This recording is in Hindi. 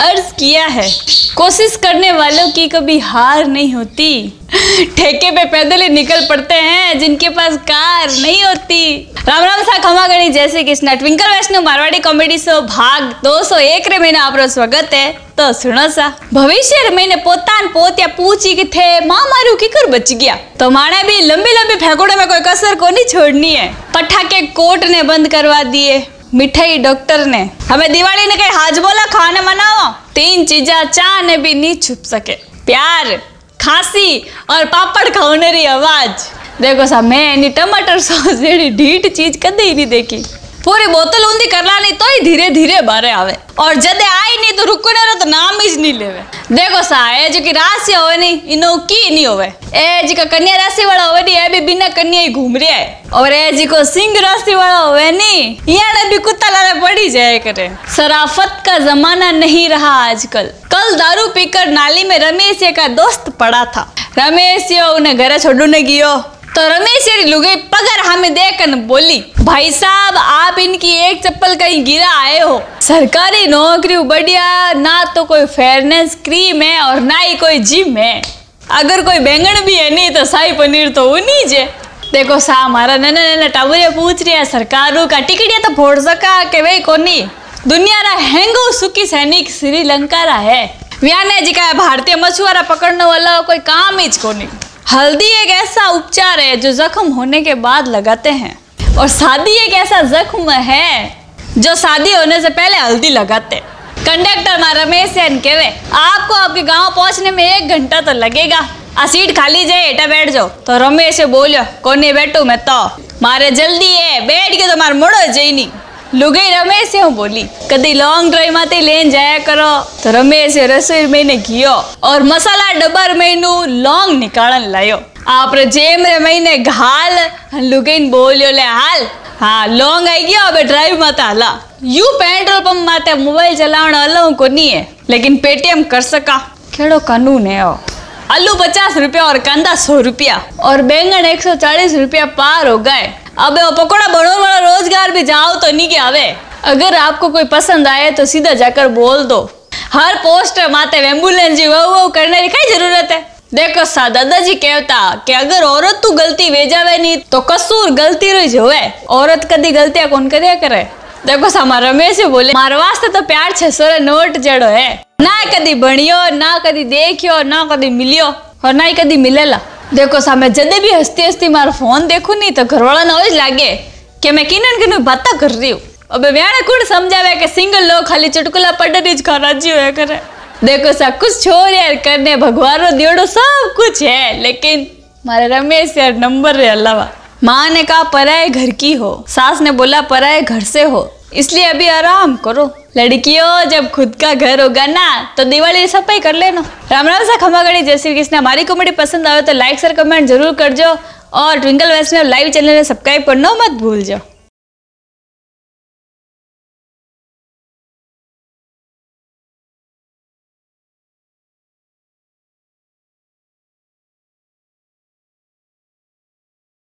अर्ज़ किया है। कोशिश करने वालों की कभी हार नहीं होती। ठेके पे पैदल ही निकल पड़ते हैं, जिनके पास कार नहीं होती। राम राम सा खमा गणी जैसे Krishna. Twinkle Vaishnav Marwari comedy show, भाग 201 रे महीने आपरो स्वागत है। तो सुनो सा। भविष्य रे महीने पोतान पोत्या पूछी कि थे, माँ मारू किकर बच गया? तो माने भी लंबी लंबी फेंकोड़े में कोई कसर को नहीं छोड़नी है। पटाखे कोर्ट ने बंद करवा दिए। मिठाई डॉक्टर ने। हमें दिवाली ने कहीं हाज बोला, खाने मनाओ तीन चीजा चाह ने भी नहीं छुप सके। प्यार, खांसी और पापड़ खाने री आवाज़। देखो सा मैं टमाटर सॉस जेडी ढीठ चीज़ कदे ही नहीं देखी। पूरी बोतल ऊंधी करला नहीं तो ही धीरे धीरे बारे आवे। और जदे आई नहीं तो रुको ना तो नाम ही नहीं लेवे। देखो सा ए जो की राशि होवे नहीं इनो की नहीं होवे। ए, जी का कन्या राशि वाला होवे नहीं, ए भी बिना कन्या ही घूम रहा है। और ए, जी को सिंह राशि वाला होवे नहीं यहाँ भी कुत्ता लारे पड़ी जाए करे। शराफत का जमाना नहीं रहा आजकल। कल दारू पीकर नाली में रमेश का दोस्त पड़ा था। रमेश उन्हें घर छोड़ने गियो। तो रमेश लुगाई पगर हमें देखकर बोली, भाई साहब, आप इनकी एक चप्पल कहीं गिरा आए हो। सरकारी नौकरी बढ़िया, ना तो कोई फेयरनेस क्रीम है और ना ही कोई जिम है। अगर कोई बैंगन भी है नहीं तो शाही पनीर तो उन्हीं जे। देखो सा हमारा नैना नैना टाबरिया पूछ रही है, सरकारों का टिकटिया तो फोड़ सका के भाई कोनी? दुनिया रा हैंगो सुखी सैनिक श्रीलंका रा है। व्याने जी का भारतीय मछुआरा पकड़ने वाला कोई काम ही कोनी। हल्दी एक ऐसा उपचार है जो जख्म होने के बाद लगाते हैं। और शादी एक ऐसा जख्म है जो शादी होने से पहले हल्दी लगाते कंडक्टर माँ रमेश सेन कहवे आपको आपके गाँव पहुँचने में एक घंटा तो लगेगा। आ, सीट खाली जाए, हेठा बैठ जाओ। तो रमेश बोलियो, कोनी बैठू मैं तो। मारे जल्दी है, बैठ के तो मार मोड़ो जई नहीं લુગઈ રમેશ હું બોલી કદી લોંગ ડ્રાઈવ માંથી લઈને જાયા કરો તો રમેશ રસોઈ મહિને ગયો और मसाला डबर महीनू लौंग निकालन लायो आपरे जेम रे महीने घाल लुगईन बोलियो ले हाल हाँ लौंग आई गया अब ड्राइव मत हाला यू पेट्रोल पंप माते मोबाइल चलावण अलाउ कोनी है लेकिन पेटीएम कर सका केड़ो कानून है ओ आलू पचास रुपया और कांदा सौ रुपया और बैंगन एक सौ चालीस रुपया पार हो गए अब वो पकौड़ा बनने वाला रोज़गार भी जाओ तो नहीं क्या आवे। अगर आपको कोई पसंद आए तो सीधा जाकर बोल दो। हर पोस्टर माते एंबुलेंस जी वो वो करने की कई ज़रूरत है? देखो, सा दादाजी कहता कि अगर औरत तू गलती वेजावे नहीं तो कसूर गलती रही जो है औरत कदी गलतियाँ कौन करिया करे? देखो, सा हमारा रमेश बोले, मार वास्ते तो प्यार छे सौ नोट जड़ो है। ना कदी बनियो, ना कदी देखियो, ना कदी मिलियो, और ना ही कदी मिलेला। देखो सा मैं जदे भी हंसती हंसती मारा फोन देखू नहीं तो घरवाला ना જ લાગે કે મેં કિનન કિનન બાતા कर रही हूँ अब व्याणे कुण समझावे कि सिंगल लोग खाली चुटकुला पढ़ने ज राजी होया करे देखो सा कुछ छोड़ यार करने भगवान रो दियोड़ो सब कुछ है लेकिन मारे रमेश यार नंबर रे अलावा माँ ने कहा पराए घर की हो सास ने बोला पराए घर से हो इसलिए अभी आराम करो। लड़कियों, जब खुद का घर होगा ना तो दिवाली सफ़ाई कर लेना। राम राम सा खमागड़ी जय श्री कृष्ण हमारी कॉमेडी पसंद आवे तो लाइक सर कमेंट ज़रूर कर जो और ट्विंकल वैष्णव लाइव चैनल में सब्सक्राइब करना मत भूल जाओ।